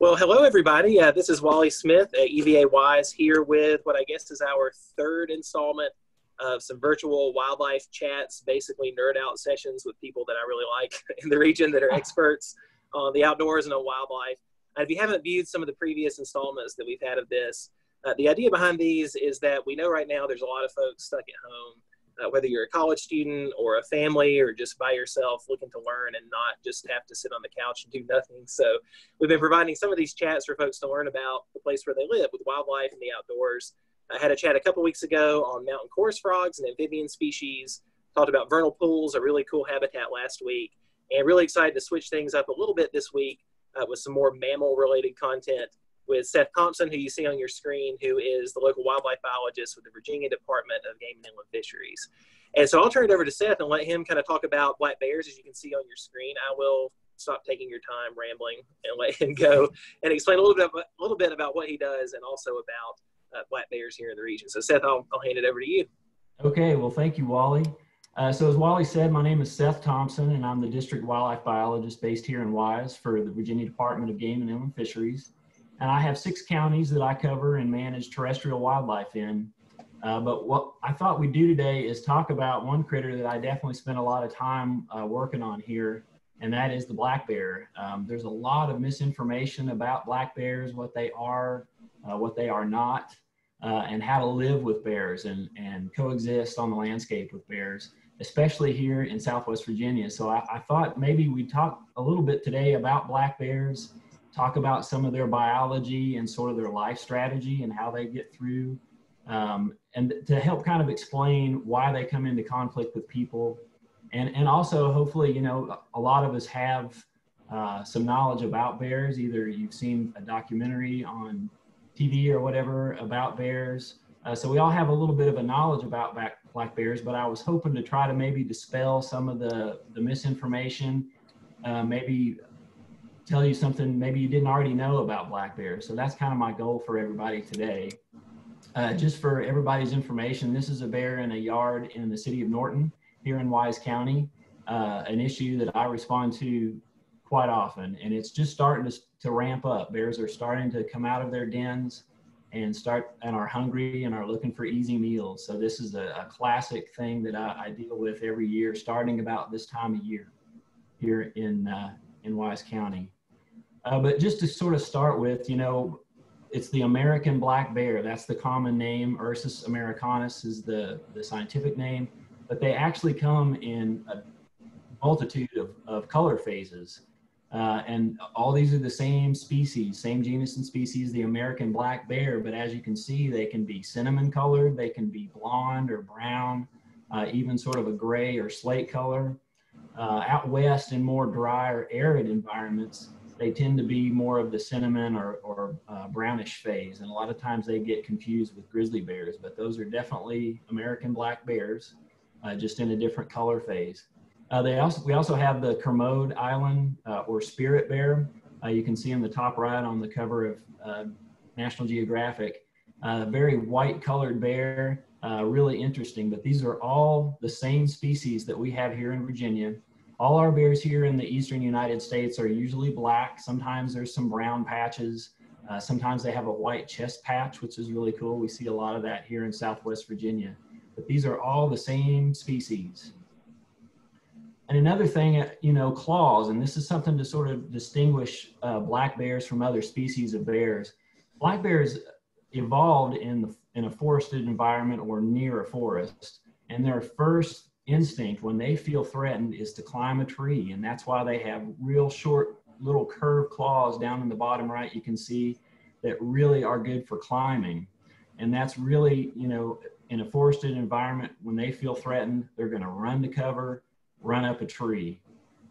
Well, hello, everybody. Uh, this is Wally Smith at UVA Wise here with what I guess is our third installment of some virtual wildlife chats, basically nerd out sessions with people that I really like in the region that are experts on the outdoors and on wildlife. And if you haven't viewed some of the previous installments that we've had of this, uh, the idea behind these is that we know right now there's a lot of folks stuck at home uh, whether you're a college student or a family or just by yourself looking to learn and not just have to sit on the couch and do nothing. So we've been providing some of these chats for folks to learn about the place where they live with wildlife and the outdoors. I had a chat a couple weeks ago on mountain chorus frogs and amphibian species. Talked about vernal pools, a really cool habitat last week, and really excited to switch things up a little bit this week uh, with some more mammal-related content with Seth Thompson, who you see on your screen, who is the local wildlife biologist with the Virginia Department of Game and Inland Fisheries. And so I'll turn it over to Seth and let him kind of talk about black bears, as you can see on your screen. I will stop taking your time rambling and let him go and explain a little bit, a little bit about what he does and also about uh, black bears here in the region. So Seth, I'll, I'll hand it over to you. Okay, well, thank you, Wally. Uh, so as Wally said, my name is Seth Thompson, and I'm the district wildlife biologist based here in Wise for the Virginia Department of Game and Inland Fisheries. And I have six counties that I cover and manage terrestrial wildlife in. Uh, but what I thought we'd do today is talk about one critter that I definitely spent a lot of time uh, working on here, and that is the black bear. Um, there's a lot of misinformation about black bears, what they are, uh, what they are not, uh, and how to live with bears and, and coexist on the landscape with bears, especially here in Southwest Virginia. So I, I thought maybe we'd talk a little bit today about black bears talk about some of their biology and sort of their life strategy and how they get through, um, and to help kind of explain why they come into conflict with people. And, and also, hopefully, you know, a lot of us have uh, some knowledge about bears. Either you've seen a documentary on TV or whatever about bears. Uh, so we all have a little bit of a knowledge about black, black bears, but I was hoping to try to maybe dispel some of the, the misinformation, uh, maybe tell you something maybe you didn't already know about black bears. So that's kind of my goal for everybody today. Uh, just for everybody's information, this is a bear in a yard in the city of Norton here in Wise County, uh, an issue that I respond to quite often. And it's just starting to, to ramp up. Bears are starting to come out of their dens and start and are hungry and are looking for easy meals. So this is a, a classic thing that I, I, deal with every year, starting about this time of year here in, uh, in Wise County. Uh, but just to sort of start with, you know, it's the American black bear. That's the common name. Ursus americanus is the, the scientific name. But they actually come in a multitude of, of color phases. Uh, and all these are the same species, same genus and species, the American black bear. But as you can see, they can be cinnamon colored, they can be blonde or brown, uh, even sort of a gray or slate color. Uh, out west in more dry or arid environments, they tend to be more of the cinnamon or, or uh, brownish phase. And a lot of times they get confused with grizzly bears, but those are definitely American black bears, uh, just in a different color phase. Uh, they also, we also have the Kermode Island uh, or spirit bear. Uh, you can see in the top right on the cover of uh, National Geographic. very white colored bear, really interesting, but these are all the same species that we have here in Virginia. All our bears here in the eastern United States are usually black. Sometimes there's some brown patches. Uh, sometimes they have a white chest patch, which is really cool. We see a lot of that here in Southwest Virginia. But these are all the same species. And another thing, uh, you know, claws, and this is something to sort of distinguish uh, black bears from other species of bears. Black bears evolved in, the, in a forested environment or near a forest. And their first instinct when they feel threatened is to climb a tree. And that's why they have real short little curved claws down in the bottom right. You can see that really are good for climbing. And that's really, you know, in a forested environment, when they feel threatened, they're going to run to cover, run up a tree.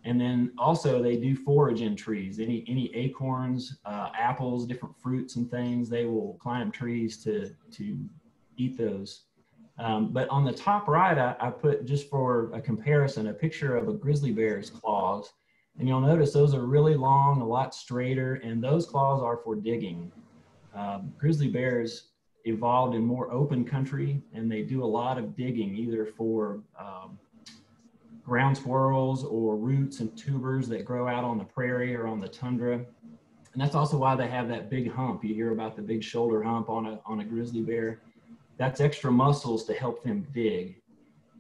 And then also they do forage in trees. Any any acorns, uh, apples, different fruits and things, they will climb trees to to eat those. Um, but on the top right, I, I, put just for a comparison, a picture of a grizzly bear's claws. And you'll notice those are really long, a lot straighter, and those claws are for digging. Um, grizzly bears evolved in more open country, and they do a lot of digging, either for um, ground squirrels or roots and tubers that grow out on the prairie or on the tundra. And that's also why they have that big hump. You hear about the big shoulder hump on a, on a grizzly bear. That's extra muscles to help them dig.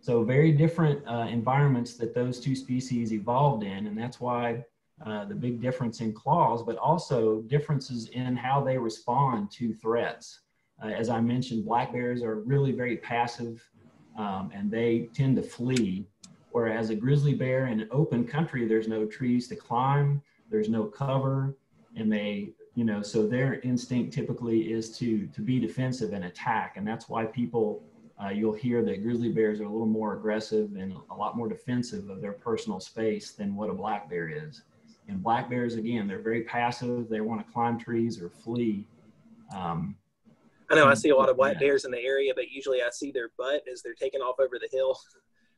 So very different uh, environments that those two species evolved in. And that's why uh, the big difference in claws, but also differences in how they respond to threats. Uh, as I mentioned, black bears are really very passive um, and they tend to flee. Whereas a grizzly bear in open country, there's no trees to climb, there's no cover, and they, you know, so their instinct typically is to to be defensive and attack, and that's why people. Uh, you'll hear that grizzly bears are a little more aggressive and a lot more defensive of their personal space than what a black bear is. And black bears, again, they're very passive. They want to climb trees or flee. Um, I know I see a lot of white bears in the area, but usually I see their butt as they're taking off over the hill.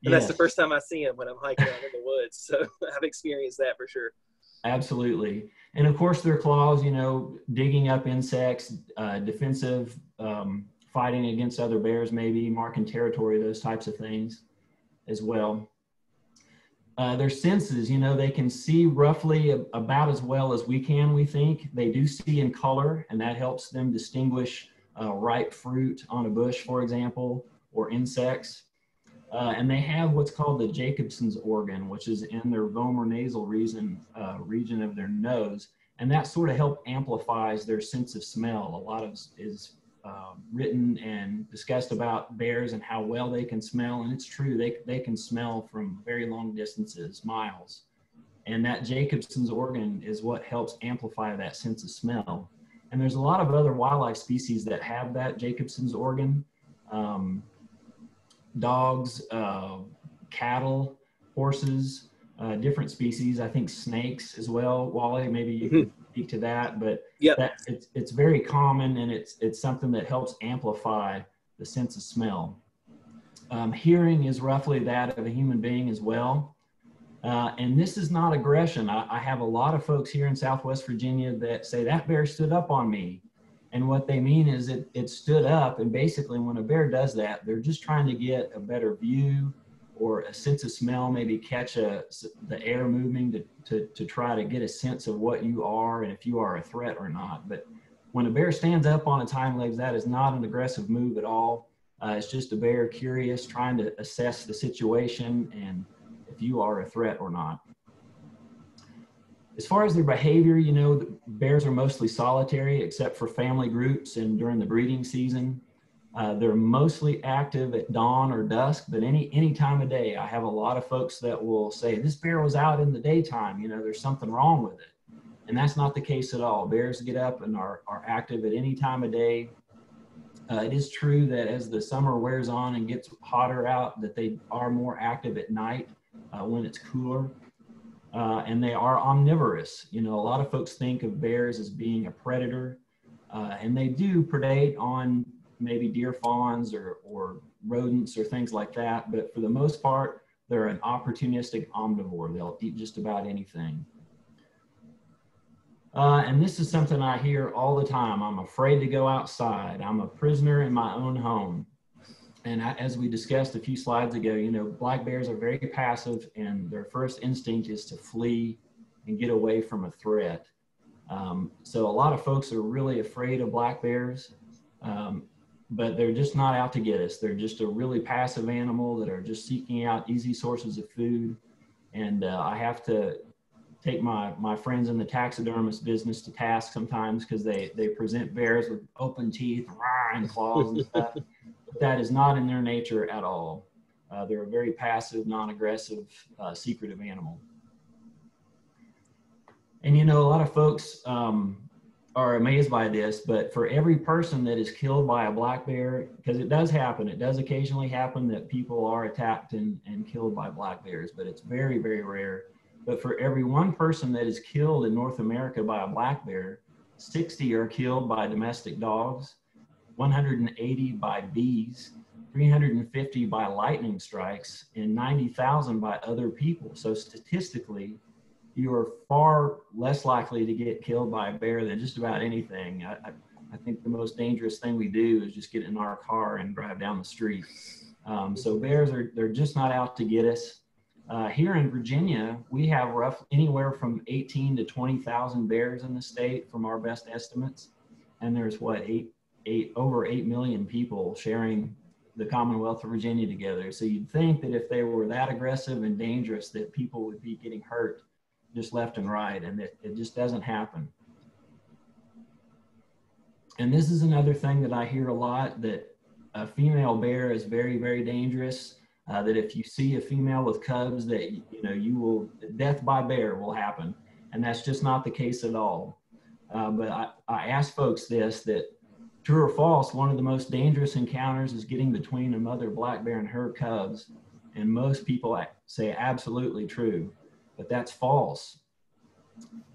And yes. that's the first time I see them when I'm hiking out in the woods. So I've experienced that for sure. Absolutely. And of course, their claws, you know, digging up insects, uh, defensive, um, fighting against other bears, maybe marking territory, those types of things as well. Uh, their senses, you know, they can see roughly a, about as well as we can, we think. They do see in color, and that helps them distinguish uh, ripe fruit on a bush, for example, or insects. Uh, and they have what's called the Jacobson's organ, which is in their vomeronasal region, uh, region of their nose. And that sort of help amplifies their sense of smell. A lot of is uh, written and discussed about bears and how well they can smell. And it's true, they, they can smell from very long distances, miles. And that Jacobson's organ is what helps amplify that sense of smell. And there's a lot of other wildlife species that have that Jacobson's organ. Um, dogs, uh, cattle, horses, uh, different species. I think snakes as well. Wally, maybe you can mm-hmm. speak to that. But yeah, it's it's very common, and it's it's something that helps amplify the sense of smell. Um, hearing is roughly that of a human being as well. Uh, and this is not aggression. I, I, have a lot of folks here in Southwest Virginia that say that bear stood up on me. And what they mean is it, it stood up. And basically, when a bear does that, they're just trying to get a better view or a sense of smell, maybe catch a, the air moving to, to, to try to get a sense of what you are and if you are a threat or not. But when a bear stands up on its hind legs, that is not an aggressive move at all. Uh, it's just a bear curious, trying to assess the situation and if you are a threat or not. As far as their behavior, you know, bears are mostly solitary except for family groups and during the breeding season. Uh, they're mostly active at dawn or dusk, but any any time of day. I have a lot of folks that will say this bear was out in the daytime. You know, there's something wrong with it, and that's not the case at all. Bears get up and are are active at any time of day. Uh, it is true that as the summer wears on and gets hotter out, that they are more active at night uh, when it's cooler. Uh, and they are omnivorous. You know, a lot of folks think of bears as being a predator, uh, and they do predate on maybe deer fawns or, or rodents or things like that. But for the most part, they're an opportunistic omnivore. They'll eat just about anything. Uh, and this is something I hear all the time. I'm afraid to go outside. I'm a prisoner in my own home and as we discussed a few slides ago, you know, black bears are very passive and their first instinct is to flee and get away from a threat. Um, so a lot of folks are really afraid of black bears, um, but they're just not out to get us. They're just a really passive animal that are just seeking out easy sources of food. And uh, I have to take my, my friends in the taxidermist business to task sometimes because they, they present bears with open teeth and claws and stuff that is not in their nature at all. Uh, they're a very passive, non-aggressive, uh, secretive animal. And you know, a lot of folks um, are amazed by this, but for every person that is killed by a black bear, because it does happen, it does occasionally happen that people are attacked and, and killed by black bears, but it's very, very rare. But for every one person that is killed in North America by a black bear, 60 are killed by domestic dogs, 180 by bees, 350 by lightning strikes, and 90,000 by other people. So statistically, you are far less likely to get killed by a bear than just about anything. I, I, I think the most dangerous thing we do is just get in our car and drive down the street. Um, so bears are they're just not out to get us. Uh, here in Virginia, we have rough anywhere from 18 to 20,000 bears in the state from our best estimates. And there's what, eight, eight, over 8 million people sharing the Commonwealth of Virginia together. So you'd think that if they were that aggressive and dangerous that people would be getting hurt just left and right. And it, it just doesn't happen. And this is another thing that I hear a lot that a female bear is very, very dangerous uh, that if you see a female with cubs that you know you will death by bear will happen and that's just not the case at all uh, but I, I ask folks this that true or false one of the most dangerous encounters is getting between a mother black bear and her cubs and most people say absolutely true but that's false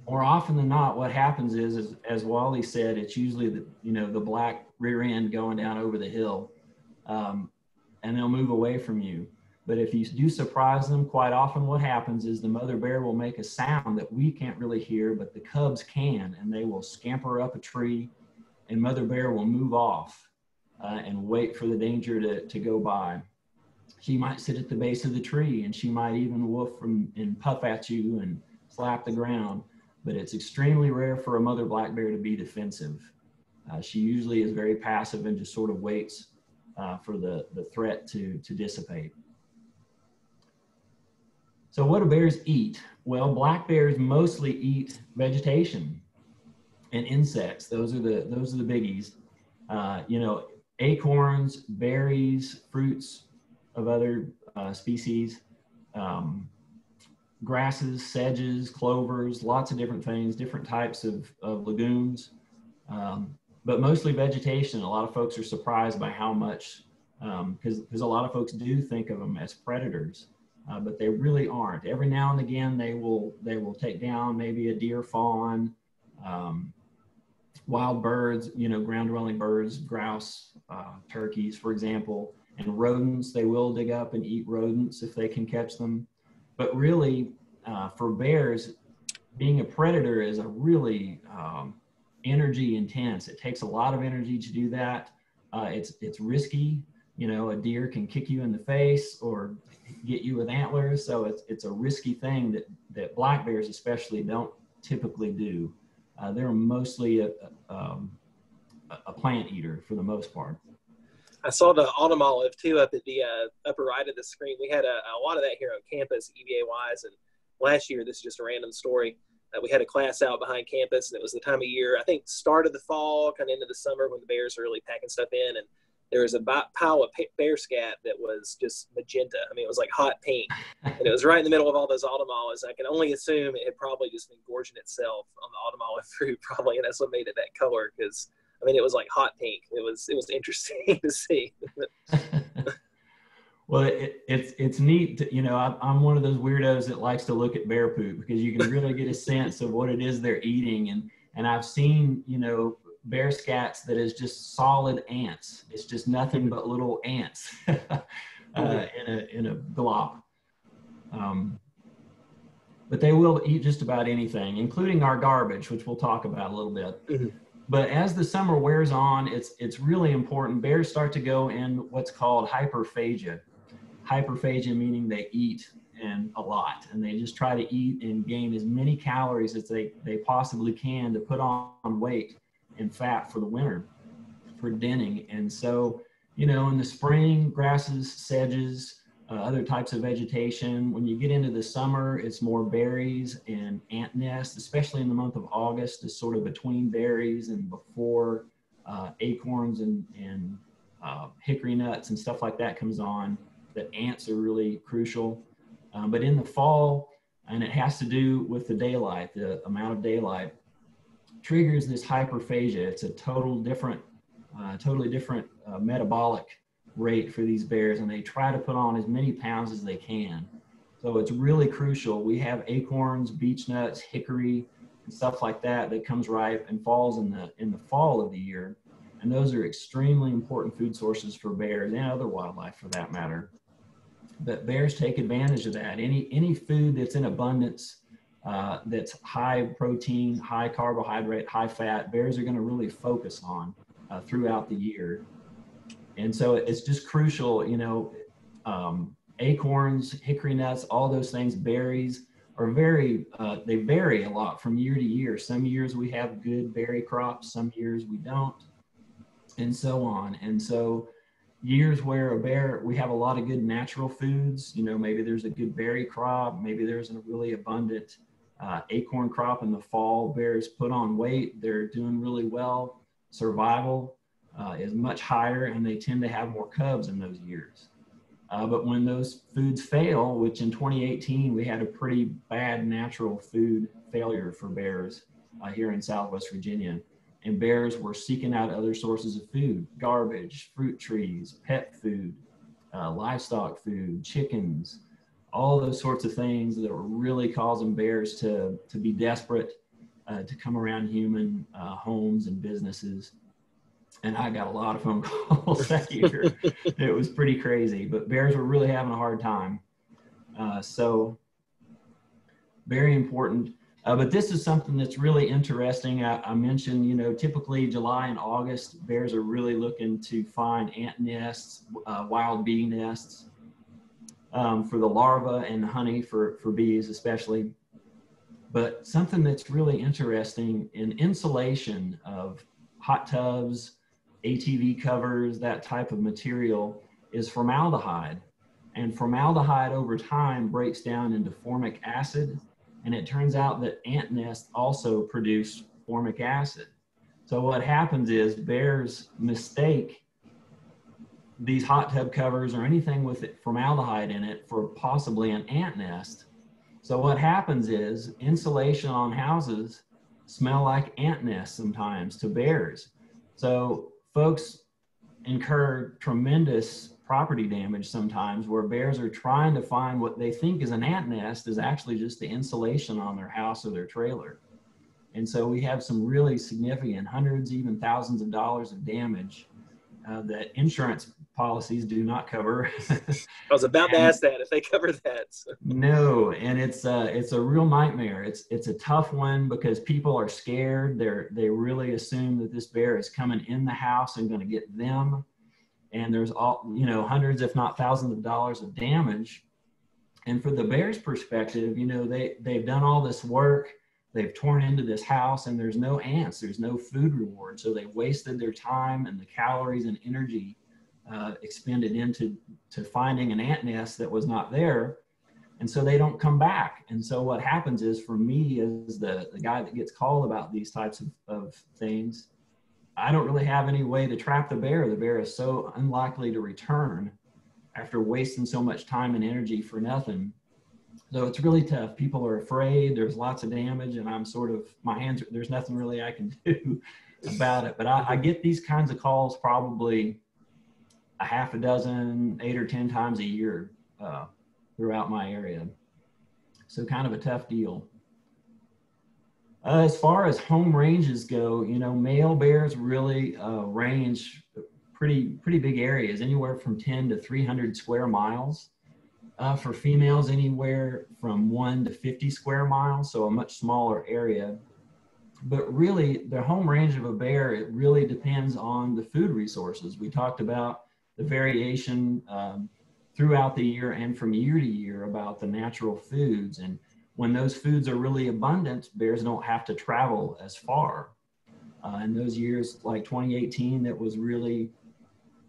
more often than not what happens is, is as wally said it's usually the you know the black rear end going down over the hill um, and they'll move away from you. But if you do surprise them, quite often what happens is the mother bear will make a sound that we can't really hear, but the cubs can, and they will scamper up a tree, and mother bear will move off uh, and wait for the danger to, to go by. She might sit at the base of the tree, and she might even woof from, and puff at you and slap the ground. But it's extremely rare for a mother black bear to be defensive. Uh, she usually is very passive and just sort of waits uh, for the, the threat to, to dissipate. So what do bears eat? Well, black bears mostly eat vegetation and insects. Those are the, those are the biggies. Uh, you know, acorns, berries, fruits of other uh, species, um, grasses, sedges, clovers, lots of different things, different types of, of legumes. Um, but mostly vegetation. A lot of folks are surprised by how much, because um, a lot of folks do think of them as predators, uh, but they really aren't. Every now and again, they will they will take down maybe a deer fawn, um, wild birds, you know, ground dwelling birds, grouse, uh, turkeys, for example, and rodents. They will dig up and eat rodents if they can catch them. But really, uh, for bears, being a predator is a really um, energy intense. It takes a lot of energy to do that. Uh, it's it's risky. You know, a deer can kick you in the face or get you with antlers. So it's it's a risky thing that that black bears especially don't typically do. Uh, they're mostly a, um, a, plant eater for the most part. I saw the autumn olive too up at the uh, upper right of the screen. We had a, a lot of that here on campus, UVA wise, and last year this is just a random story uh, we had a class out behind campus, and it was the time of year, I think, start of the fall, kind of into the summer when the bears are really packing stuff in. And there was a pile of bear scat that was just magenta. I mean, it was like hot pink, and it was right in the middle of all those autumn olives. I can only assume it had probably just been gorging itself on the olive fruit, probably, and that's what made it that color. Because I mean, it was like hot pink. It was it was interesting to see. Well, it, it's it's neat. To, you know, I, I'm one of those weirdos that likes to look at bear poop because you can really get a sense of what it is they're eating, and and I've seen you know bear scats that is just solid ants. It's just nothing but little ants uh, in a in a glob. Um, but they will eat just about anything, including our garbage, which we'll talk about a little bit. Mm-hmm. But as the summer wears on, it's it's really important. Bears start to go in what's called hyperphagia hyperphagia meaning they eat and a lot and they just try to eat and gain as many calories as they, they possibly can to put on weight and fat for the winter for denning and so you know in the spring grasses sedges uh, other types of vegetation when you get into the summer it's more berries and ant nests especially in the month of august is sort of between berries and before uh, acorns and, and uh, hickory nuts and stuff like that comes on that ants are really crucial. Um, but in the fall, and it has to do with the daylight, the amount of daylight triggers this hyperphagia. It's a total different, uh, totally different uh, metabolic rate for these bears, and they try to put on as many pounds as they can. So it's really crucial. We have acorns, beech nuts, hickory, and stuff like that that comes ripe and falls in the in the fall of the year, and those are extremely important food sources for bears and other wildlife for that matter but bears take advantage of that. Any any food that's in abundance, uh, that's high protein, high carbohydrate, high fat, bears are going to really focus on uh, throughout the year. And so it's just crucial, you know, um, acorns, hickory nuts, all those things, berries are very, uh, they vary a lot from year to year. Some years we have good berry crops, some years we don't, and so on. And so years where a bear, we have a lot of good natural foods, you know, maybe there's a good berry crop, maybe there's a really abundant uh, acorn crop in the fall. Bears put on weight, they're doing really well. Survival uh, is much higher, and they tend to have more cubs in those years. Uh, but when those foods fail, which in 2018 we had a pretty bad natural food failure for bears uh, here in Southwest Virginia, and bears were seeking out other sources of food garbage, fruit trees, pet food, uh, livestock food, chickens, all those sorts of things that were really causing bears to, to be desperate uh, to come around human uh, homes and businesses. And I got a lot of phone calls that year. it was pretty crazy, but bears were really having a hard time. Uh, so, very important. Uh, but this is something that's really interesting. I, I, mentioned, you know, typically July and August, bears are really looking to find ant nests, uh, wild bee nests um, for the larva and honey for, for bees especially. But something that's really interesting in insulation of hot tubs, ATV covers, that type of material is formaldehyde. And formaldehyde over time breaks down into formic acid. And it turns out that ant nests also produce formic acid. So what happens is bears mistake these hot tub covers or anything with formaldehyde in it for possibly an ant nest. So what happens is insulation on houses smell like ant nests sometimes to bears. So folks incur tremendous property damage sometimes where bears are trying to find what they think is an ant nest is actually just the insulation on their house or their trailer. And so we have some really significant hundreds, even thousands of dollars of damage uh, that insurance policies do not cover. I was about and, to ask that if they cover that. So. No, and it's uh, it's a real nightmare. It's it's a tough one because people are scared. They're they really assume that this bear is coming in the house and going to get them, and there's all you know hundreds if not thousands of dollars of damage. And for the bear's perspective, you know they they've done all this work they've torn into this house and there's no ants there's no food reward so they've wasted their time and the calories and energy uh, expended into to finding an ant nest that was not there. And so they don't come back. And so what happens is for me as the, the guy that gets called about these types of, of things i don't really have any way to trap the bear. The bear is so unlikely to return after wasting so much time and energy for nothing so it's really tough. People are afraid. There's lots of damage, and I'm sort of my hands. There's nothing really I can do about it. But I, I get these kinds of calls probably a half a dozen, eight or ten times a year uh, throughout my area. So kind of a tough deal. Uh, as far as home ranges go, you know, male bears really uh, range pretty pretty big areas, anywhere from 10 to 300 square miles. Uh, for females, anywhere from one to 50 square miles, so a much smaller area. But really, the home range of a bear, it really depends on the food resources. We talked about the variation um, throughout the year and from year to year about the natural foods. And when those foods are really abundant, bears don't have to travel as far. Uh, in those years like 2018, that was really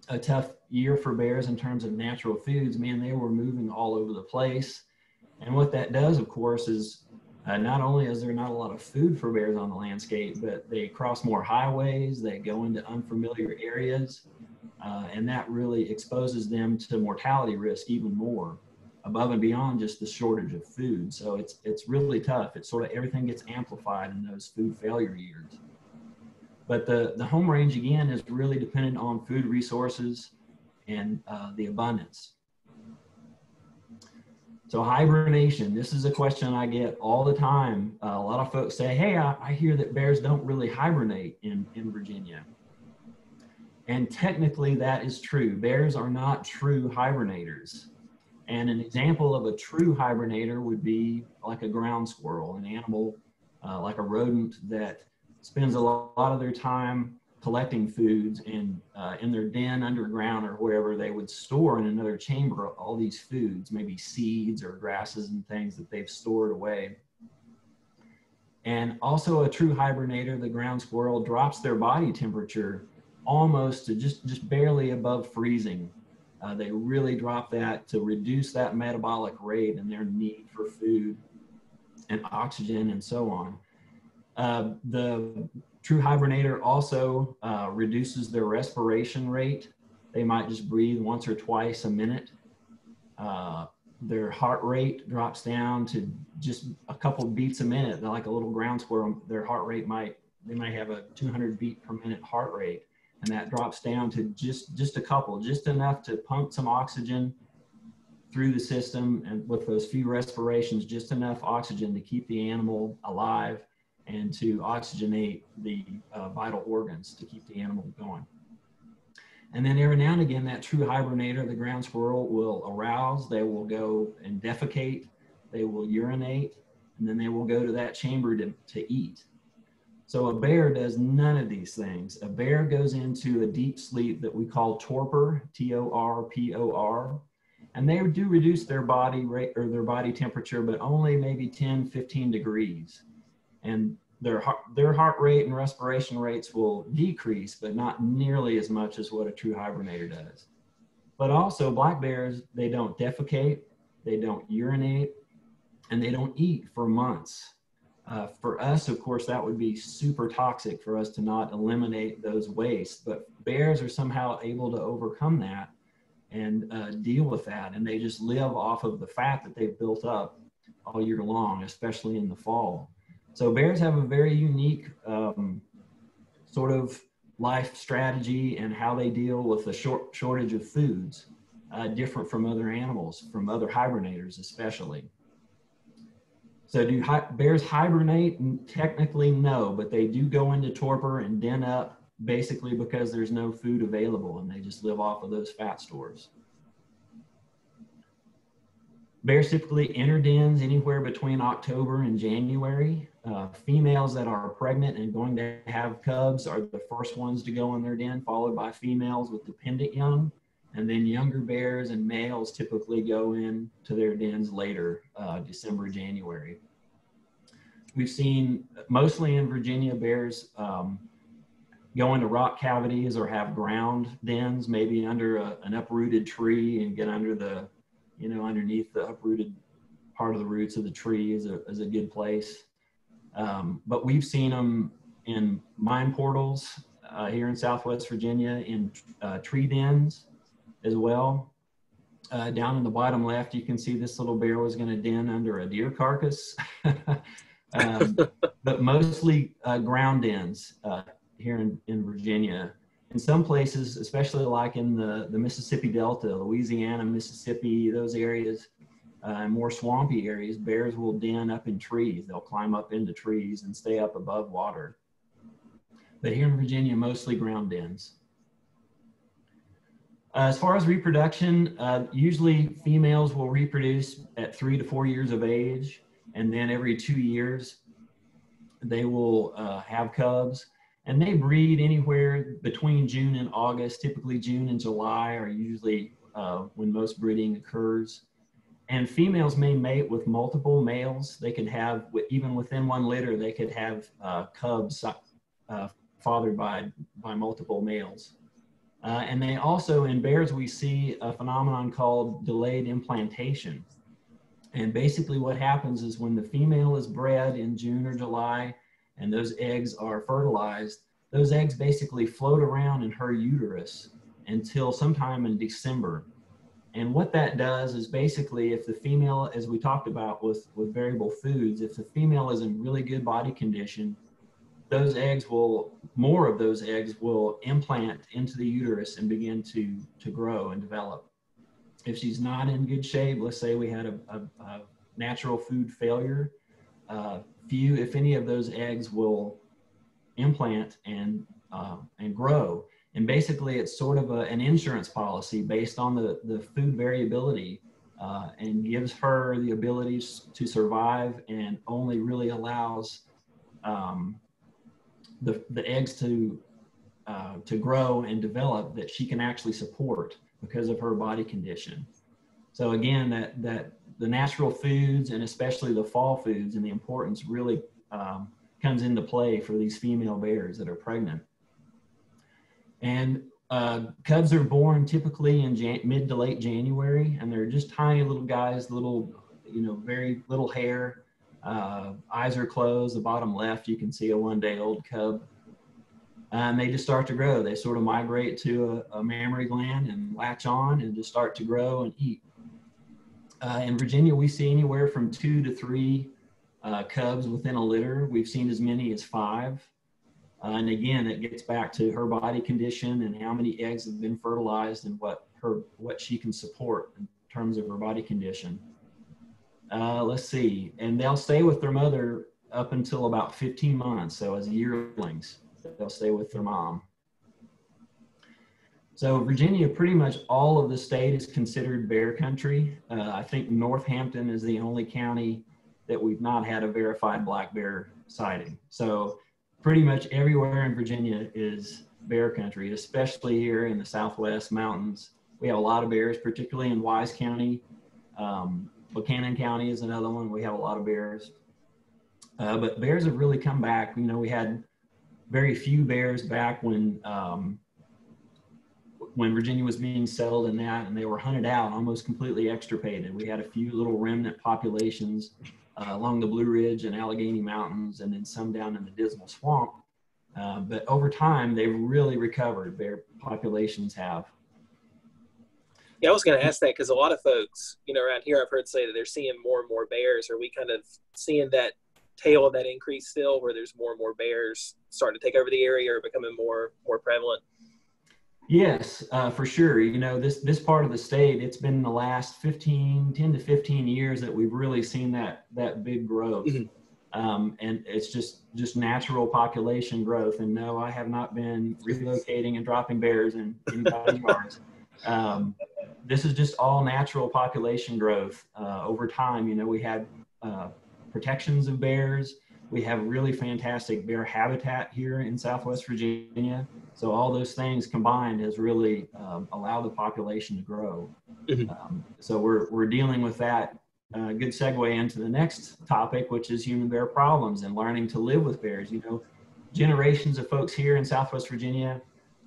a tough year for bears in terms of natural foods, man, they were moving all over the place. And what that does, of course, is uh, not only is there not a lot of food for bears on the landscape, but they cross more highways, they go into unfamiliar areas, uh, and that really exposes them to mortality risk even more above and beyond just the shortage of food. So it's it's really tough. It's sort of everything gets amplified in those food failure years. But the, the home range, again, is really dependent on food resources and uh, the abundance. So hibernation, this is a question I get all the time. Uh, a lot of folks say, hey, I, I hear that bears don't really hibernate in, in Virginia. And technically that is true. Bears are not true hibernators. And an example of a true hibernator would be like a ground squirrel, an animal uh, like a rodent that spends a lot of their time collecting foods and uh, in their den underground or wherever they would store in another chamber all these foods, maybe seeds or grasses and things that they've stored away. And also a true hibernator, the ground squirrel drops their body temperature almost to just, just barely above freezing. Uh, they really drop that to reduce that metabolic rate and their need for food and oxygen and so on. Uh, the true hibernator also uh, reduces their respiration rate. They might just breathe once or twice a minute. Uh, their heart rate drops down to just a couple beats a minute. They're like a little ground squirrel. Their heart rate might they might have a 200 beat per minute heart rate, and that drops down to just just a couple, just enough to pump some oxygen through the system, and with those few respirations, just enough oxygen to keep the animal alive and to oxygenate the uh, vital organs to keep the animal going. And then every now and again, that true hibernator, the ground squirrel, will arouse. They will go and defecate. They will urinate, and then they will go to that chamber to, to eat. So a bear does none of these things. A bear goes into a deep sleep that we call torpor, T-O-R-P-O-R, and they do reduce their body rate or their body temperature, but only maybe 10, 15 degrees and their heart, their heart rate and respiration rates will decrease, but not nearly as much as what a true hibernator does. But also, black bears, they don't defecate, they don't urinate, and they don't eat for months. Uh, for us, of course, that would be super toxic for us to not eliminate those wastes. But bears are somehow able to overcome that and uh, deal with that. And they just live off of the fat that they've built up all year long, especially in the fall. So bears have a very unique um, sort of life strategy and how they deal with the short shortage of foods, uh, different from other animals, from other hibernators especially. So do hi- bears hibernate? Technically, no, but they do go into torpor and den up basically because there's no food available and they just live off of those fat stores. Bears typically enter dens anywhere between October and January. Uh, females that are pregnant and going to have cubs are the first ones to go in their den, followed by females with dependent young. And then younger bears and males typically go in to their dens later, uh, December, January. We've seen mostly in Virginia bears um, go into rock cavities or have ground dens, maybe under a, an uprooted tree and get under the, you know, underneath the uprooted part of the roots of the tree is a, is a good place. Um, but we've seen them in mine portals uh, here in Southwest Virginia, in uh, tree dens as well. Uh, down in the bottom left, you can see this little bear was going to den under a deer carcass, um, but mostly uh, ground dens uh, here in, in Virginia. In some places, especially like in the, the Mississippi Delta, Louisiana, Mississippi, those areas, uh, more swampy areas, bears will den up in trees. They'll climb up into trees and stay up above water. But here in Virginia, mostly ground dens. Uh, as far as reproduction, uh, usually females will reproduce at three to four years of age, and then every two years they will uh, have cubs. And they breed anywhere between June and August. Typically, June and July are usually uh, when most breeding occurs and females may mate with multiple males. They could have, even within one litter, they could have uh, cubs uh, fathered by, by multiple males. Uh, and they also, in bears, we see a phenomenon called delayed implantation. And basically, what happens is when the female is bred in June or July and those eggs are fertilized, those eggs basically float around in her uterus until sometime in December. And what that does is basically if the female, as we talked about with, with variable foods, if the female is in really good body condition, those eggs will, more of those eggs will implant into the uterus and begin to, to grow and develop. If she's not in good shape, let's say we had a, a, a natural food failure, uh, few, if any of those eggs will implant and, uh, and grow and basically it's sort of a, an insurance policy based on the, the food variability uh, and gives her the ability to survive and only really allows um, the, the eggs to uh, to grow and develop that she can actually support because of her body condition. So again, that that the natural foods and especially the fall foods and the importance really um, comes into play for these female bears that are pregnant. And uh, cubs are born typically in Jan- mid to late January, and they're just tiny little guys, little, you know, very little hair. Uh, eyes are closed. The bottom left, you can see a one day old cub. And they just start to grow. They sort of migrate to a, a mammary gland and latch on and just start to grow and eat. Uh, in Virginia, we see anywhere from two to three uh, cubs within a litter. We've seen as many as five. Uh, and again, it gets back to her body condition and how many eggs have been fertilized and what her what she can support in terms of her body condition. Uh, let's see, and they'll stay with their mother up until about 15 months. So as yearlings, they'll stay with their mom. So Virginia, pretty much all of the state is considered bear country. Uh, I think Northampton is the only county that we've not had a verified black bear sighting. So pretty much everywhere in Virginia is bear country, especially here in the Southwest mountains. We have a lot of bears, particularly in Wise County. Um, Buchanan County is another one. We have a lot of bears. Uh, but bears have really come back. You know, we had very few bears back when um, when Virginia was being settled in that, and they were hunted out, almost completely extirpated. We had a few little remnant populations uh, along the Blue Ridge and Allegheny Mountains, and then some down in the Dismal Swamp. Uh, but over time, they've really recovered. Bear populations have. Yeah, I was going to ask that because a lot of folks, you know, around here, I've heard say that they're seeing more and more bears. Are we kind of seeing that tail of that increase still, where there's more and more bears starting to take over the area or becoming more more prevalent? Yes, uh, for sure. You know, this this part of the state, it's been the last 15, 10 to 15 years that we've really seen that that big growth. Mm-hmm. Um, and it's just just natural population growth. And no, I have not been relocating and dropping bears in anybody's yards. Um, this is just all natural population growth uh, over time. You know, we had uh, protections of bears. We have really fantastic bear habitat here in Southwest Virginia. So all those things combined has really um, allowed the population to grow. Mm-hmm. Um, so we're, we're dealing with that. Uh, good segue into the next topic, which is human bear problems and learning to live with bears. You know, generations of folks here in Southwest Virginia,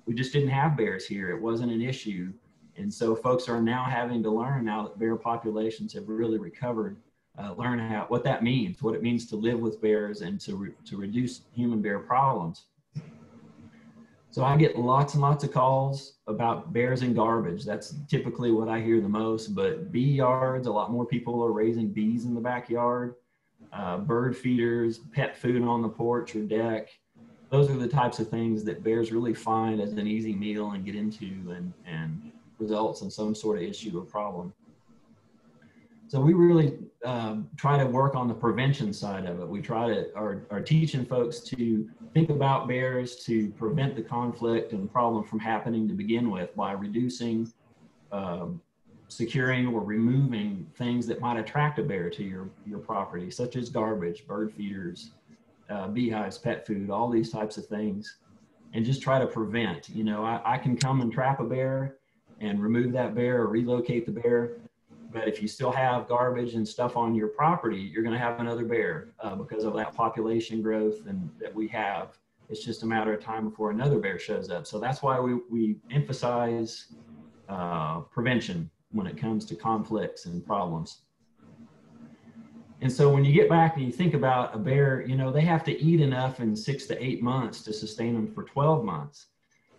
we just didn't have bears here. It wasn't an issue. And so folks are now having to learn now that bear populations have really recovered, uh, learn how, what that means, what it means to live with bears and to, re- to reduce human bear problems. So I get lots and lots of calls about bears and garbage. That's typically what I hear the most. But bee yards, a lot more people are raising bees in the backyard. Uh, bird feeders, pet food on the porch or deck. Those are the types of things that bears really find as an easy meal and get into and, and results in some sort of issue or problem. So we really um, try to work on the prevention side of it. We try to are, are teaching folks to think about bears to prevent the conflict and problem from happening to begin with by reducing, um, securing, or removing things that might attract a bear to your your property, such as garbage, bird feeders, uh, beehives, pet food, all these types of things, and just try to prevent. You know, I, I can come and trap a bear and remove that bear or relocate the bear but if you still have garbage and stuff on your property, you're going to have another bear uh, because of that population growth and that we have. It's just a matter of time before another bear shows up. So that's why we, we emphasize uh, prevention when it comes to conflicts and problems. And so when you get back and you think about a bear, you know, they have to eat enough in six to eight months to sustain them for 12 months.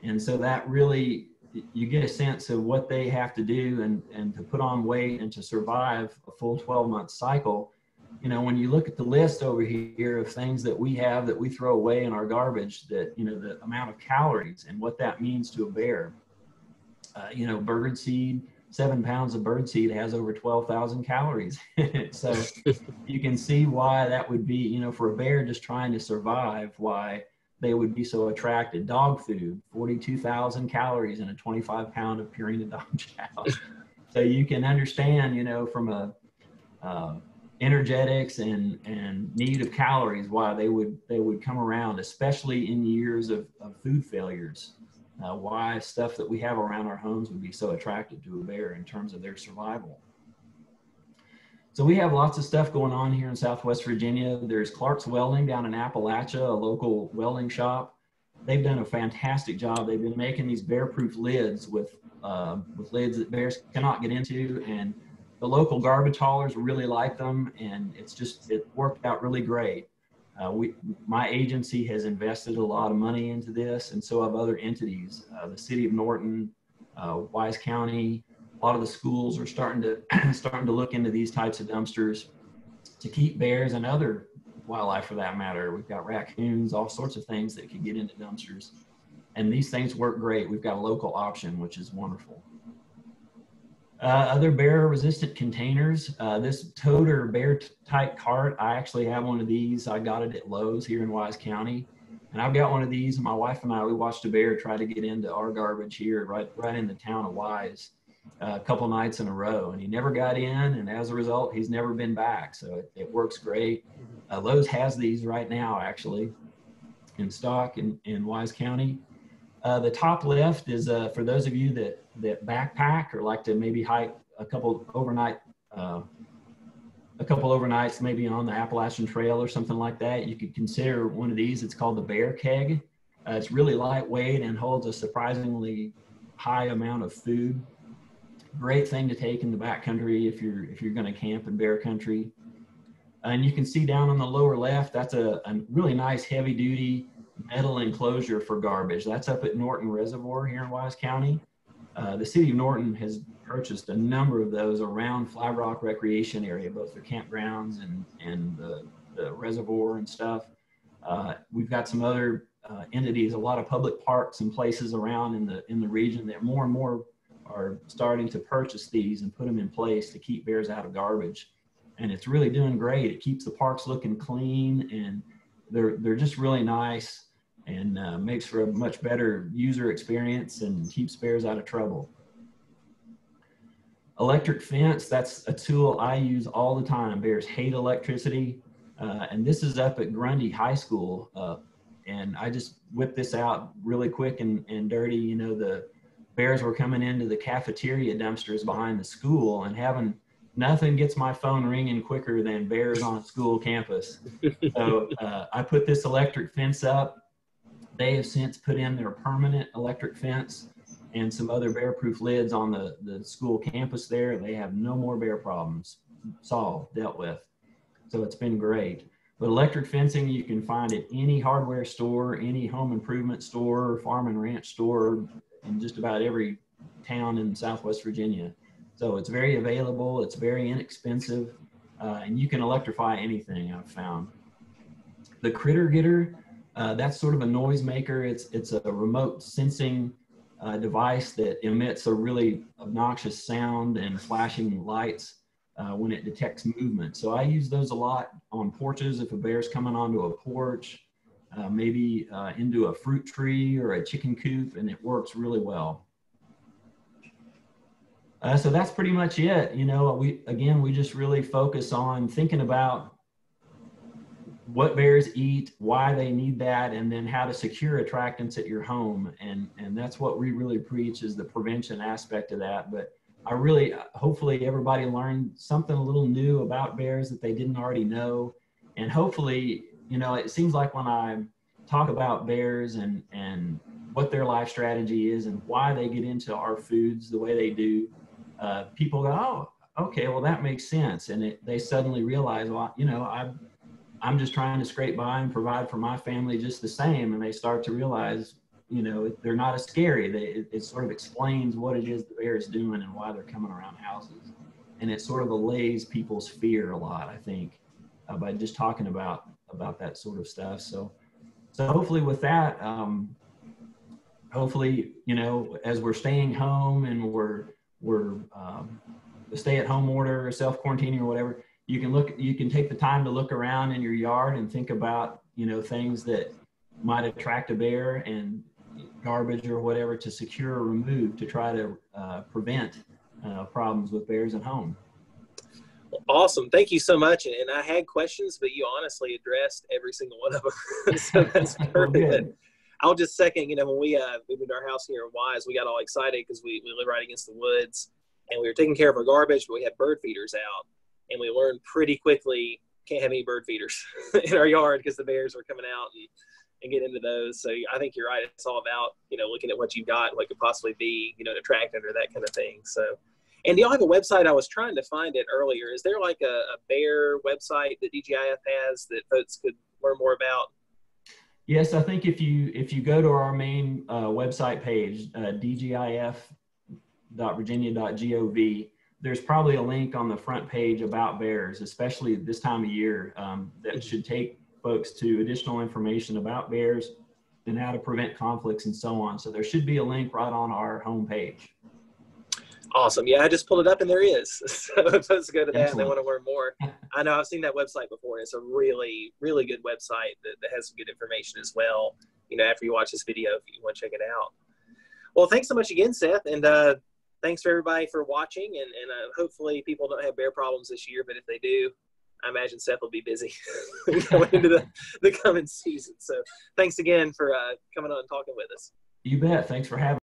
And so that really you get a sense of what they have to do and, and to put on weight and to survive a full 12 month cycle. You know, when you look at the list over here of things that we have that we throw away in our garbage, that, you know, the amount of calories and what that means to a bear. Uh, you know, bird seed, seven pounds of bird seed has over 12,000 calories. so you can see why that would be, you know, for a bear just trying to survive, why they would be so attracted. Dog food, 42,000 calories in a 25 pound of Purina dog chow. so you can understand, you know, from a, uh, energetics and and need of calories why they would they would come around especially in years of, of food failures uh, why stuff that we have around our homes would be so attractive to a bear in terms of their survival so we have lots of stuff going on here in southwest virginia there's clark's welding down in appalachia a local welding shop they've done a fantastic job they've been making these bear proof lids with uh, with lids that bears cannot get into and the local garbage haulers really like them, and it's just it worked out really great. Uh, we, my agency has invested a lot of money into this, and so have other entities. Uh, the city of Norton, uh, Wise County, a lot of the schools are starting to starting to look into these types of dumpsters to keep bears and other wildlife, for that matter. We've got raccoons, all sorts of things that could get into dumpsters, and these things work great. We've got a local option, which is wonderful. Uh, other bear resistant containers. Uh, this toter bear tight cart, I actually have one of these. I got it at Lowe's here in Wise County. And I've got one of these. My wife and I, we watched a bear try to get into our garbage here, right, right in the town of Wise, a couple nights in a row. And he never got in. And as a result, he's never been back. So it, it works great. Uh, Lowe's has these right now, actually, in stock in, in Wise County. Uh, the top left is uh, for those of you that, that backpack or like to maybe hike a couple overnight, uh, a couple overnights maybe on the Appalachian Trail or something like that. You could consider one of these. It's called the Bear Keg. Uh, it's really lightweight and holds a surprisingly high amount of food. Great thing to take in the backcountry if you're if you're going to camp in bear country. And you can see down on the lower left, that's a, a really nice heavy duty metal enclosure for garbage. That's up at Norton Reservoir here in Wise County. Uh, the city of Norton has purchased a number of those around Flag Rock Recreation Area, both for campgrounds and, and the, the reservoir and stuff. Uh, we've got some other uh, entities, a lot of public parks and places around in the in the region that more and more are starting to purchase these and put them in place to keep bears out of garbage. And it's really doing great. It keeps the parks looking clean and they're they're just really nice and uh, makes for a much better user experience and keeps bears out of trouble. Electric fence, that's a tool I use all the time. Bears hate electricity. Uh, and this is up at Grundy High School. Uh, and I just whipped this out really quick and, and dirty. You know, the bears were coming into the cafeteria dumpsters behind the school and having nothing gets my phone ringing quicker than bears on a school campus. So uh, I put this electric fence up they have since put in their permanent electric fence and some other bear-proof lids on the, the school campus there. They have no more bear problems solved, dealt with. So it's been great. But electric fencing you can find at any hardware store, any home improvement store, farm and ranch store in just about every town in Southwest Virginia. So it's very available, it's very inexpensive, uh, and you can electrify anything I've found. The Critter Gitter uh, that's sort of a noisemaker. It's it's a remote sensing uh, device that emits a really obnoxious sound and flashing lights uh, when it detects movement. So I use those a lot on porches if a bear's coming onto a porch, uh, maybe uh, into a fruit tree or a chicken coop, and it works really well. Uh, so that's pretty much it. You know, we again we just really focus on thinking about what bears eat, why they need that, and then how to secure attractants at your home. And, and that's what we really preach is the prevention aspect of that. But I really, hopefully everybody learned something a little new about bears that they didn't already know. And hopefully, you know, it seems like when I talk about bears and, and what their life strategy is and why they get into our foods the way they do, uh, people go, oh, okay, well, that makes sense. And it, they suddenly realize, well, you know, I've, I'm just trying to scrape by and provide for my family just the same. And they start to realize, you know, they're not as scary. They, it, it, sort of explains what it is the bear is doing and why they're coming around houses. And it sort of allays people's fear a lot, I think, uh, by just talking about about that sort of stuff. So, so hopefully with that, um, hopefully, you know, as we're staying home and we're we're um, the stay-at-home order, self-quarantining or whatever, you can look you can take the time to look around in your yard and think about you know things that might attract a bear and garbage or whatever to secure or remove to try to uh, prevent uh, problems with bears at home Awesome. Thank you so much. And I had questions, but you honestly addressed every single one of them. so that's perfect. I'll just second, you know, when we uh, moved into our house here in Wise, we got all excited because we, we live right against the woods and we were taking care of our garbage, but we had bird feeders out. And we learned pretty quickly can't have any bird feeders in our yard because the bears were coming out and, and get into those. So I think you're right. It's all about, you know, looking at what you've got, what could possibly be, you know, attractant or that kind of thing. So and do y'all have a website? I was trying to find it earlier. Is there like a, a bear website that DGIF has that folks could learn more about? Yes, I think if you if you go to our main uh, website page, uh, dgif.virginia.gov, there's probably a link on the front page about bears, especially this time of year, um, that mm-hmm. should take folks to additional information about bears and how to prevent conflicts and so on. So there should be a link right on our homepage. Awesome. Yeah, I just pulled it up and there is. So let's go to that and they want to learn more. I know I've seen that website before. It's a really, really good website that, that has some good information as well. You know, after you watch this video, if you want to check it out. Well, thanks so much again, Seth. And uh, thanks for everybody for watching. And, and uh, hopefully people don't have bear problems this year. But if they do, I imagine Seth will be busy going into the, the coming season. So thanks again for uh, coming on and talking with us. You bet. Thanks for having